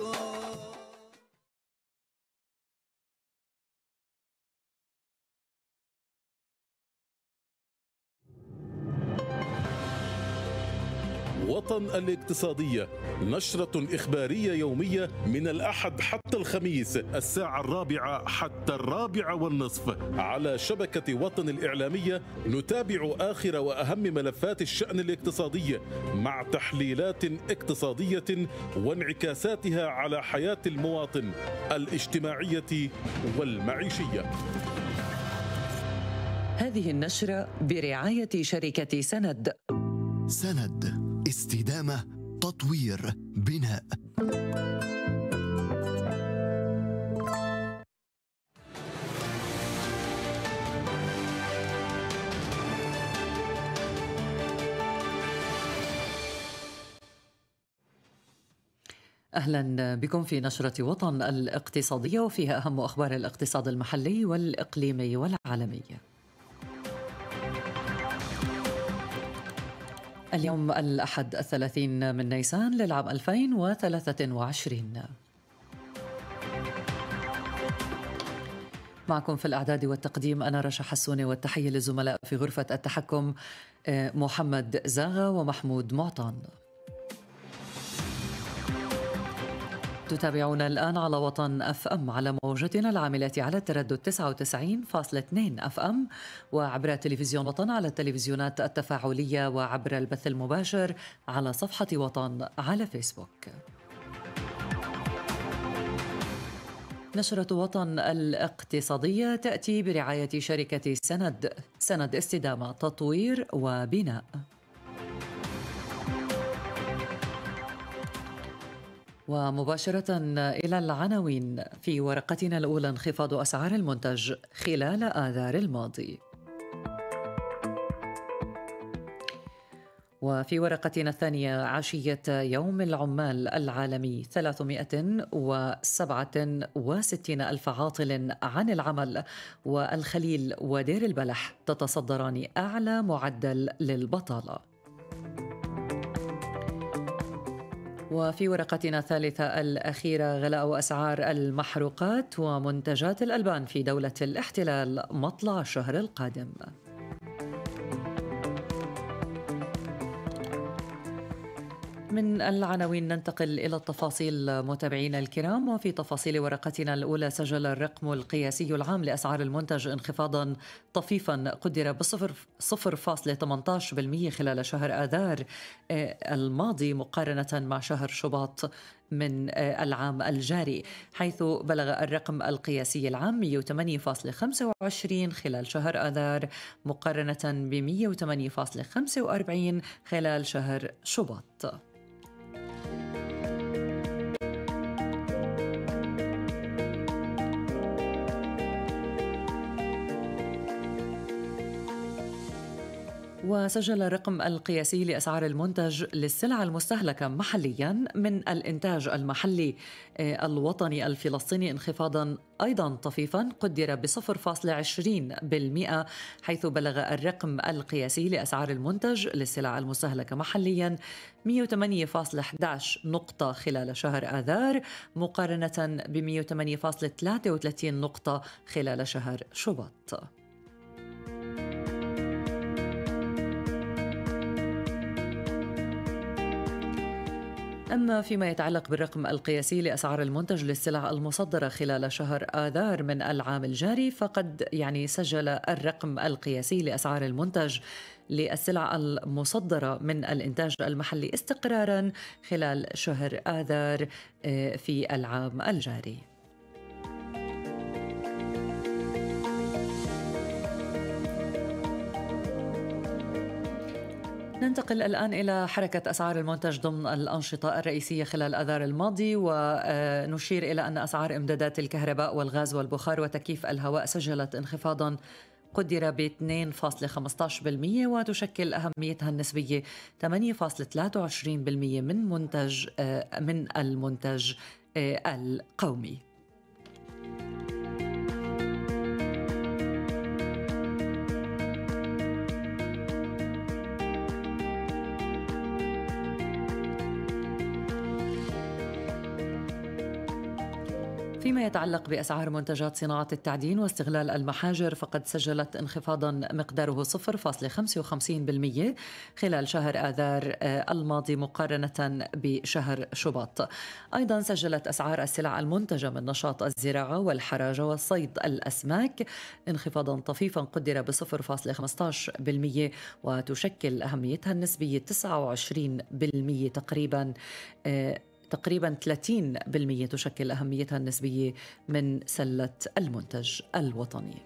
Oh. الوطن وطن الاقتصادية نشرة إخبارية يومية من الأحد حتى الخميس الساعة الرابعة حتى الرابعة والنصف. على شبكة وطن الإعلامية نتابع آخر وأهم ملفات الشأن الاقتصادي مع تحليلات اقتصادية وانعكاساتها على حياة المواطن الاجتماعية والمعيشية. هذه النشرة برعاية شركة سند. سند. استدامة تطوير بناء أهلا بكم في نشرة وطن الاقتصادية وفيها أهم أخبار الاقتصاد المحلي والإقليمي والعالمي. اليوم الأحد الثلاثين من نيسان للعام 2023 معكم في الأعداد والتقديم أنا رشا حسوني والتحية للزملاء في غرفة التحكم آه، محمد زاغا ومحمود معطان. تتابعون الآن على وطن أف أم على موجتنا العاملة على التردد 99.2 أف أم وعبر تلفزيون وطن على التلفزيونات التفاعلية وعبر البث المباشر على صفحة وطن على فيسبوك. نشرة وطن الاقتصادية تأتي برعاية شركة سند سند استدامة تطوير وبناء. ومباشرة إلى العناوين. في ورقتنا الأولى انخفاض أسعار المنتج خلال آذار الماضي. وفي ورقتنا الثانية عشية يوم العمال العالمي 367 ألف عاطل عن العمل. والخليل ودير البلح تتصدران أعلى معدل للبطالة. وفي ورقتنا الثالثة الأخيرة غلاء أسعار المحروقات ومنتجات الألبان في دولة الاحتلال مطلع الشهر القادم. من العناوين ننتقل إلى التفاصيل متابعينا الكرام. وفي تفاصيل ورقتنا الأولى سجل الرقم القياسي العام لأسعار المنتج انخفاضا طفيفا. قدر بصفر صفر فاصلة 18% خلال شهر آذار آه، الماضي مقارنة مع شهر شباط من آه، العام الجاري حيث بلغ الرقم القياسي العام 108.25 خلال شهر آذار مقارنة ب 108.45 خلال شهر شباط. وسجل الرقم القياسي لأسعار المنتج للسلع المستهلكة محليا من الإنتاج المحلي. آه، الوطني الفلسطيني انخفاضا أيضا طفيفا قدر عشرين بالمئة حيث بلغ الرقم القياسي لأسعار المنتج للسلع المستهلكة محليا 108.11 نقطة خلال شهر آذار مقارنة ب 108.33 نقطة خلال شهر شباط. أما فيما يتعلق بالرقم القياسي لأسعار المنتج للسلع المصدرة خلال شهر آذار من العام الجاري فقد يعني سجل الرقم القياسي لأسعار المنتج للسلع المصدرة من الإنتاج المحلي استقرارا خلال شهر آذار آه، في العام الجاري. ننتقل الآن إلى حركة أسعار المنتج ضمن الأنشطة الرئيسية خلال أذار الماضي ونشير إلى أن أسعار إمدادات الكهرباء والغاز والبخار وتكييف الهواء سجلت انخفاضا قدر ب 2.15% وتشكل أهميتها النسبية 8.23% من منتج من المنتج القومي. يتعلق بأسعار منتجات صناعة التعدين واستغلال المحاجر فقد سجلت انخفاضا مقداره 0.55% خلال شهر آذار آه، الماضي مقارنة بشهر شباط. أيضا سجلت أسعار السلع المنتجة من نشاط الزراعة والحراجة والصيد الأسماك. انخفاضا طفيفا قدر ب 0.15% وتشكل أهميتها النسبية 29% تقريبا آه، تقريبا 30% تشكل أهميتها النسبية من سلة المنتج الوطني.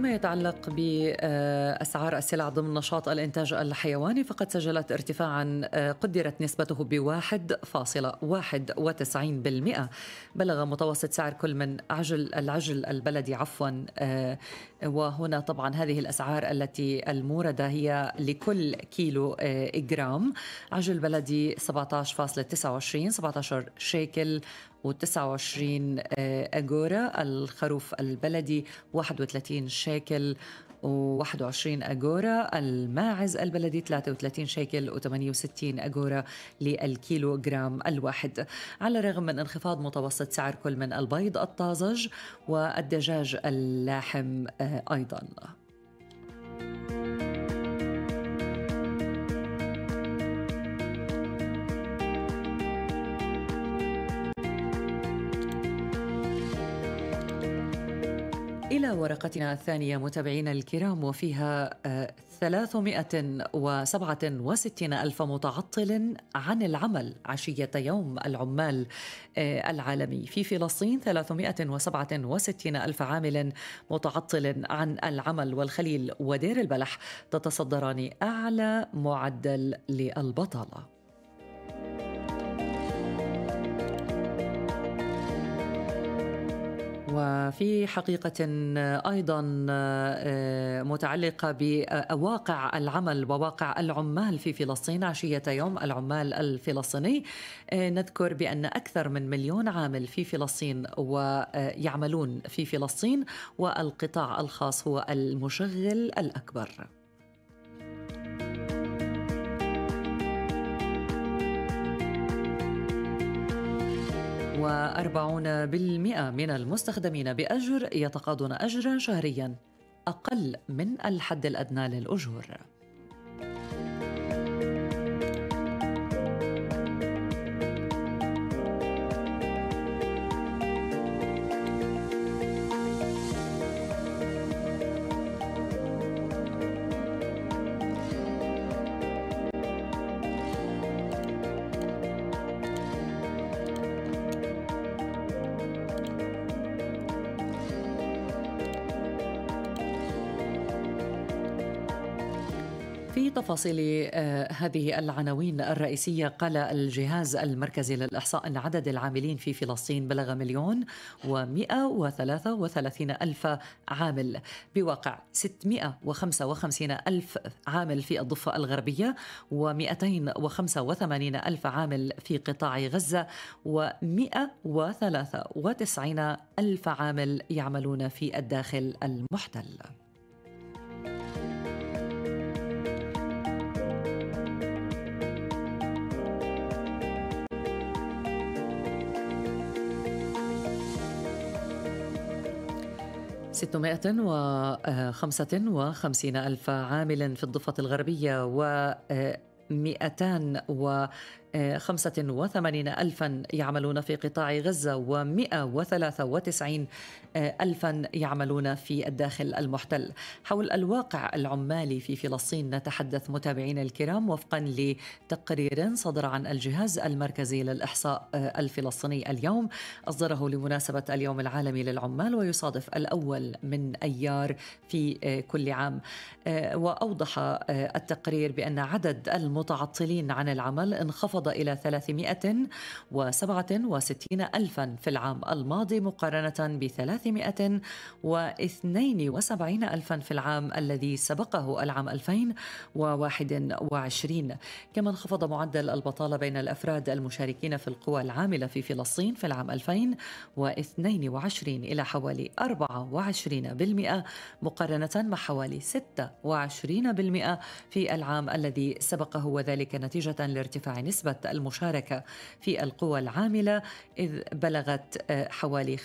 وفيما يتعلق بأسعار السلع ضمن نشاط الإنتاج الحيواني فقد سجلت ارتفاعا آه، قدرت نسبته ب 1.91% بلغ متوسط سعر كل من عجل العجل البلدي عفوا آه، وهنا طبعا هذه الأسعار التي الموردة هي لكل كيلو آه، جرام. عجل بلدي 17.29 17 شيكل و29 أجورا الخروف البلدي 31 شيكل و21 أجورا الماعز البلدي 33 شيكل و68 أجورا للكيلو جرام الواحد. على الرغم من انخفاض متوسط سعر كل من البيض الطازج والدجاج اللاحم آه، أيضاً. إلى ورقتنا الثانية متابعينا الكرام وفيها 367 آه، ألف متعطل عن العمل عشية يوم العمال آه، العالمي. في فلسطين 367 ألف عامل متعطل عن العمل والخليل ودير البلح تتصدران أعلى معدل للبطالة. وفي حقيقة أيضا آه، متعلقة بواقع العمل وواقع العمال في فلسطين عشية يوم العمال الفلسطيني. آه، نذكر بأن أكثر من مليون عامل في فلسطين ويعملون في فلسطين والقطاع الخاص هو المشغل الأكبر. وأربعون بالمئة من المستخدمين بأجر يتقاضون أجرا شهريا أقل من الحد الأدنى للأجور. في تفاصيل آه، هذه العناوين الرئيسية. قال الجهاز المركزي للإحصاء أن عدد العاملين في فلسطين بلغ مليون ومئة وثلاثة وثلاثين ألف عامل. بواقع 655 ألف عامل في الضفة الغربية و285 ألف عامل في قطاع غزة و193 ألف عامل يعملون في الداخل المحتل. ستمائة وخمسة وخمسين ألف عامل في الضفة الغربية و 200 و 85 ألفا يعملون في قطاع غزة و193 ألفا يعملون في الداخل المحتل. حول الواقع العمالي في فلسطين نتحدث متابعينا الكرام وفقا لتقرير صدر عن الجهاز المركزي للإحصاء الفلسطيني اليوم. أصدره لمناسبة اليوم العالمي للعمال ويصادف الأول من أيار في كل عام. وأوضح التقرير بأن عدد المتعطلين عن العمل انخفض انخفض إلى 367 ألفا في العام الماضي مقارنة ب 372 ألفا في العام الذي سبقه العام 2021 كما انخفض معدل البطالة بين الأفراد المشاركين في القوى العاملة في فلسطين في العام 2022 إلى حوالي 24% مقارنة مع حوالي 26% في العام الذي سبقه وذلك نتيجة لارتفاع نسبة المشاركة في القوى العاملة إذ بلغت آه، حوالي 45%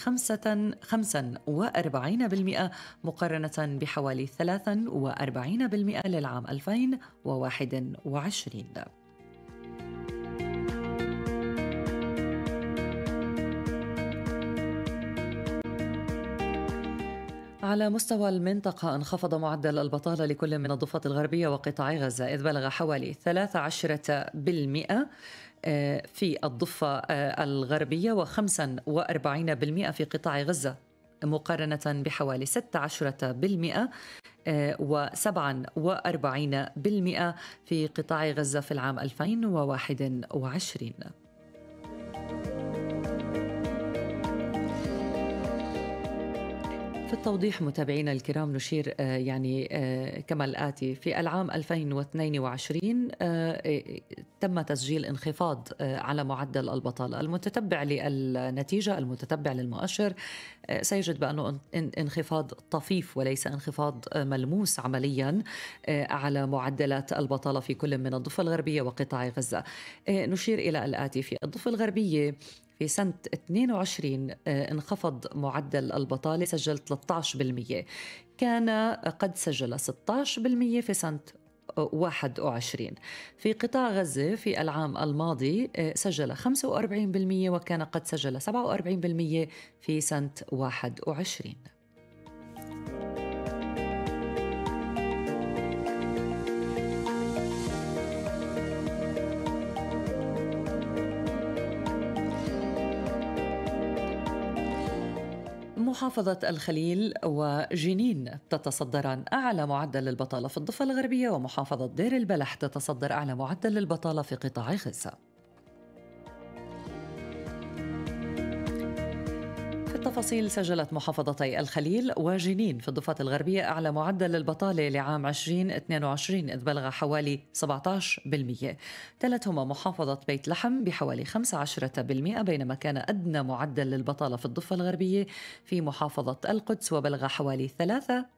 مقارنة بحوالي 43% للعام 2021 على مستوى المنطقة انخفض معدل البطالة لكل من الضفة الغربية وقطاع غزة إذ بلغ حوالي 13% آه، في الضفة آه، الغربية و45% في قطاع غزة مقارنة بحوالي 16% و47% في قطاع غزة في العام 2021 التوضيح متابعينا الكرام نشير آه، يعني آه، كما الآتي في العام 2022 آه، تم تسجيل انخفاض على معدل البطالة. المتتبع للنتيجة المتتبع للمؤشر سيجد بأنه انخفاض طفيف وليس انخفاض ملموس عمليا على معدلات البطالة في كل من الضفة الغربية وقطاع غزة. نشير إلى الآتي في الضفة الغربية في سنة 22 آه، انخفض معدل البطالة سجل 13% كان قد سجل 16% في سنة 21 في قطاع غزة في العام الماضي آه، سجل 45% وكان قد سجل 47% في سنة 21 محافظة الخليل وجنين تتصدران أعلى معدل البطالة في الضفة الغربية ومحافظة دير البلح تتصدر أعلى معدل البطالة في قطاع غزة. التفاصيل سجلت محافظتي الخليل وجنين في الضفة الغربية أعلى معدل البطالة لعام 2022 إذ بلغ حوالي 17% تلتهما محافظة بيت لحم بحوالي 15% بينما كان أدنى معدل للبطالة في الضفة الغربية في محافظة القدس وبلغ حوالي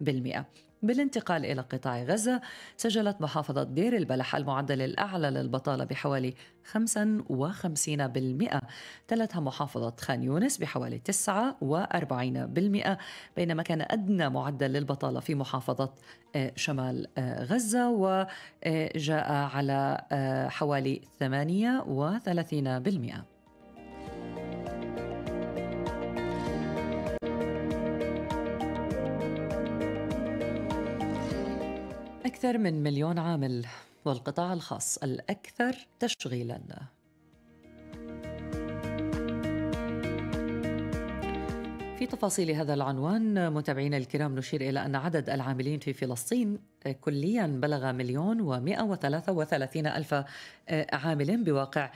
3% بالانتقال إلى قطاع غزة سجلت محافظة دير البلح المعدل الأعلى للبطالة بحوالي 55% تلتها محافظة خان يونس بحوالي 49% بينما كان أدنى معدل للبطالة في محافظة آه، شمال آه، غزة وجاء على آه، حوالي 38% أكثر من مليون عامل والقطاع الخاص الأكثر تشغيلاً. في تفاصيل هذا العنوان متابعينا الكرام نشير إلى أن عدد العاملين في فلسطين كليا بلغ مليون ومائة وثلاثة وثلاثين ألف عامل بواقع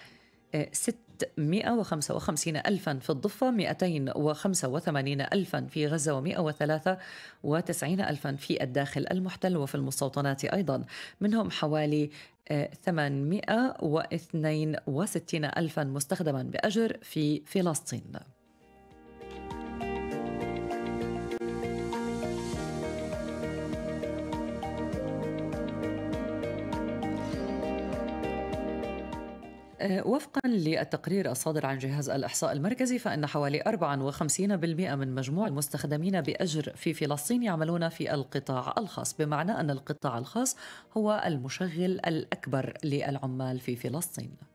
655 ألفا في الضفة 285 ألفا في غزة و193 ألفا في الداخل المحتل وفي المستوطنات أيضا. منهم حوالي 862 ألفا مستخدما بأجر في فلسطين. وفقا للتقرير الصادر عن جهاز الإحصاء المركزي فإن حوالي 54% من مجموع المستخدمين بأجر في فلسطين يعملون في القطاع الخاص بمعنى أن القطاع الخاص هو المشغل الأكبر للعمال في فلسطين.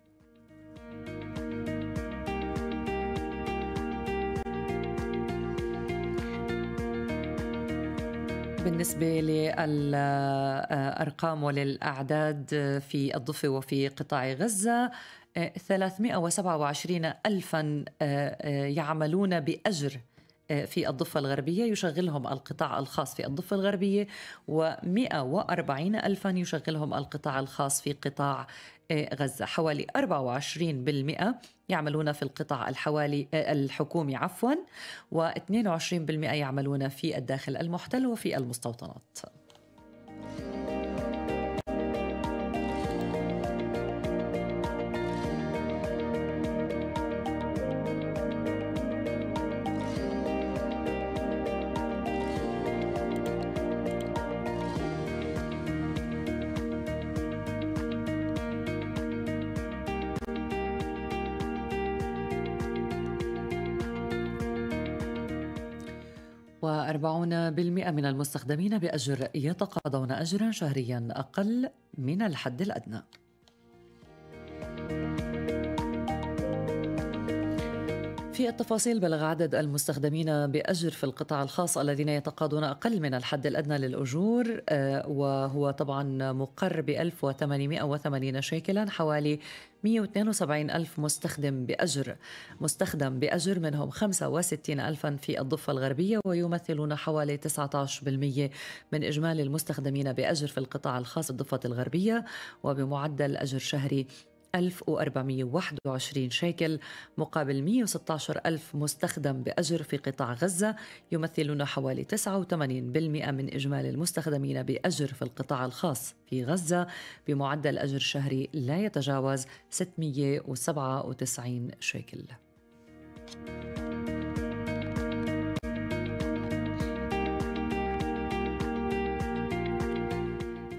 بالنسبة للأرقام وللأعداد في الضفة وفي قطاع غزة 327 ألفا آه، آه، يعملون بأجر آه، في الضفة الغربية يشغلهم القطاع الخاص في الضفة الغربية و140 ألفا يشغلهم القطاع الخاص في قطاع آه، غزة. حوالي 24% يعملون في القطاع الحوالي آه، الحكومي عفوا و22% يعملون في الداخل المحتل وفي المستوطنات. بالمئة من المستخدمين بأجر يتقاضون أجرا شهريا أقل من الحد الأدنى. في التفاصيل بلغ عدد المستخدمين بأجر في القطاع الخاص الذين يتقاضون أقل من الحد الأدنى للأجور آه، وهو طبعا مقر ب 1880 شيكلا حوالي 172 ألف مستخدم بأجر. مستخدم بأجر منهم 65 ألفا في الضفة الغربية ويمثلون حوالي 19% من إجمالي المستخدمين بأجر في القطاع الخاص الضفة الغربية وبمعدل أجر شهري 1421 شيكل مقابل 116 ألف مستخدم بأجر في قطاع غزة يمثلون حوالي 89% من إجمالي المستخدمين بأجر في القطاع الخاص في غزة بمعدل أجر شهري لا يتجاوز 697 شيكل.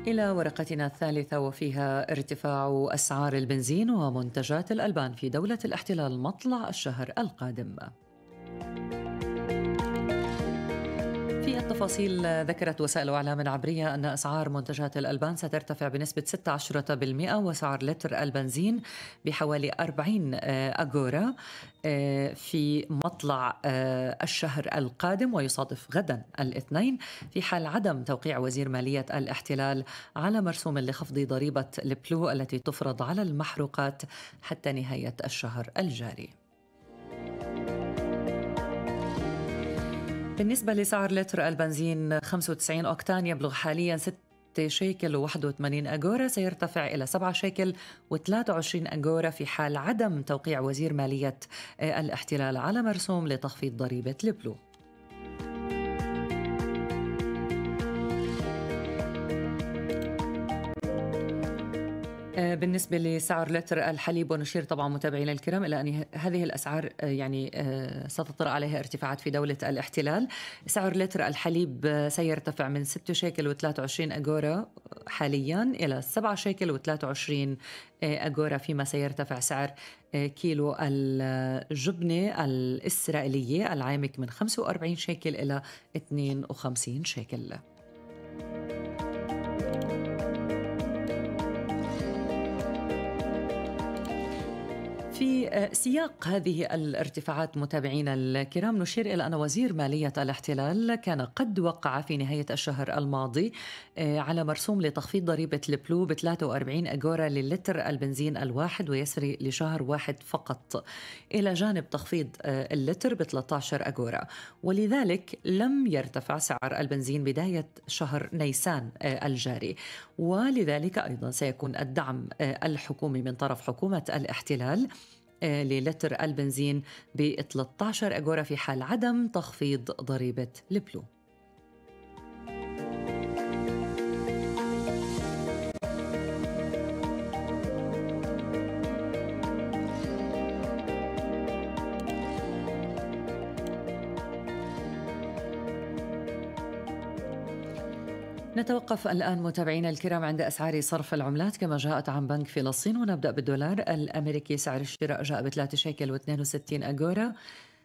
إلى ورقتنا الثالثة وفيها ارتفاع أسعار البنزين ومنتجات الألبان في دولة الاحتلال مطلع الشهر القادم. في التفاصيل ذكرت وسائل إعلام عبرية أن أسعار منتجات الألبان سترتفع بنسبة 16% وسعر لتر البنزين بحوالي 40 أغورا آه، في مطلع آه، الشهر القادم ويصادف غدا الاثنين في حال عدم توقيع وزير مالية الاحتلال على مرسوم لخفض ضريبة البلو التي تفرض على المحروقات حتى نهاية الشهر الجاري. بالنسبة لسعر لتر البنزين 95 أوكتان يبلغ حاليا 6 شيكل و81 أجورا سيرتفع إلى 7 شيكل و23 أجورا في حال عدم توقيع وزير مالية الاحتلال على مرسوم لتخفيض ضريبة البلو. بالنسبة لسعر لتر الحليب ونشير طبعا متابعينا الكرام إلى أن هذه الأسعار آه، يعني آه، ستطرأ عليها ارتفاعات في دولة الاحتلال. سعر لتر الحليب سيرتفع من 6 شيكل و23 أجورا حاليا إلى 7 شيكل و23 أجورا فيما سيرتفع سعر كيلو الجبنة الإسرائيلية العامك من 45 شيكل إلى 52 شيكل. في آه، سياق هذه الارتفاعات متابعينا الكرام. نشير إلى أن وزير مالية الاحتلال كان قد وقع في نهاية الشهر الماضي آه، على مرسوم لتخفيض ضريبة البلو ب 43 اجورا للتر البنزين الواحد ويسري لشهر واحد فقط. إلى جانب تخفيض آه، اللتر ب 13 اجورا ولذلك لم يرتفع سعر البنزين بداية شهر نيسان الجاري. ولذلك أيضا سيكون الدعم الحكومي من طرف حكومة الاحتلال للتر البنزين ب 13 أجورا في حال عدم تخفيض ضريبة البلو. نتوقف الآن متابعينا الكرام عند أسعار صرف العملات كما جاءت عن بنك فلسطين ونبدأ بالدولار الأمريكي. سعر الشراء جاء ب 3 شيكل و62 أجورا.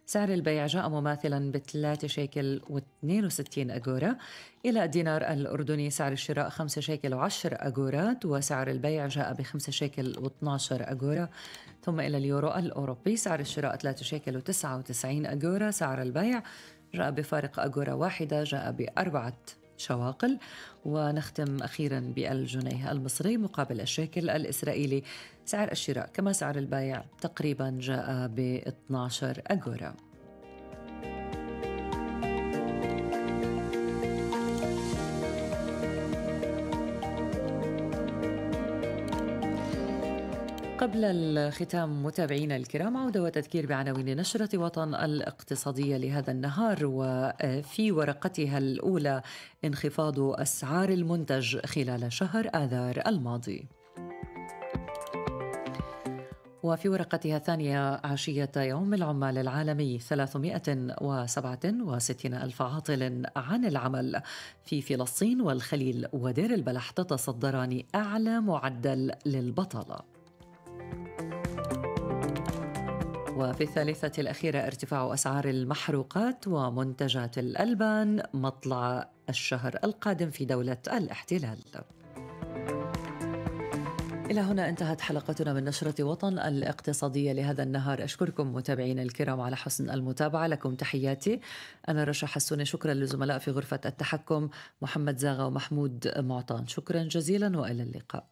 سعر البيع جاء مماثلا ب 3 شيكل و62 أجورا. إلى الدينار الأردني سعر الشراء 5 شيكل و10 أجورات وسعر البيع جاء ب 5 شيكل و12 أجورا. ثم إلى اليورو الأوروبي سعر الشراء 3 شيكل و99 أجورا. سعر البيع جاء بفارق أجورا واحدة جاء بأربعة شواقل. ونختم أخيرا بالجنيه المصري مقابل الشيكل الإسرائيلي. سعر الشراء كما سعر البيع تقريبا جاء ب 12 أجورا قبل الختام متابعينا الكرام عودة وتذكير بعناوين نشرة وطن الاقتصادية لهذا النهار وفي ورقتها الأولى انخفاض أسعار المنتج خلال شهر آذار الماضي. وفي ورقتها الثانية عشية يوم العمال العالمي 367 ألف عاطل عن العمل. في فلسطين والخليل ودير البلح تتصدران أعلى معدل للبطالة. وفي الثالثة الأخيرة ارتفاع أسعار المحروقات ومنتجات الألبان مطلع الشهر القادم في دولة الاحتلال. إلى هنا انتهت حلقتنا من نشرة وطن الاقتصادية لهذا النهار. أشكركم متابعينا الكرام على حسن المتابعة. لكم تحياتي. أنا رشا حسوني. شكرا للزملاء في غرفة التحكم محمد زاغا ومحمود معطان. شكرا جزيلا وإلى اللقاء.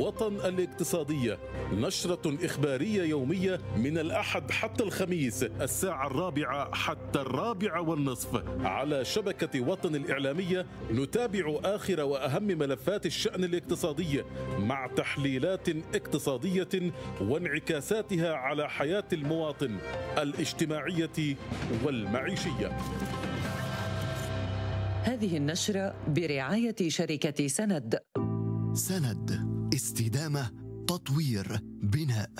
وطن الاقتصادية. نشرة إخبارية يومية من الأحد حتى الخميس الساعة الرابعة حتى الرابعة والنصف. على شبكة وطن الإعلامية نتابع آخر وأهم ملفات الشأن الاقتصادي مع تحليلات اقتصادية وانعكاساتها على حياة المواطن الاجتماعية والمعيشية. هذه النشرة برعاية شركة سند. سند. استدامة تطوير بناء.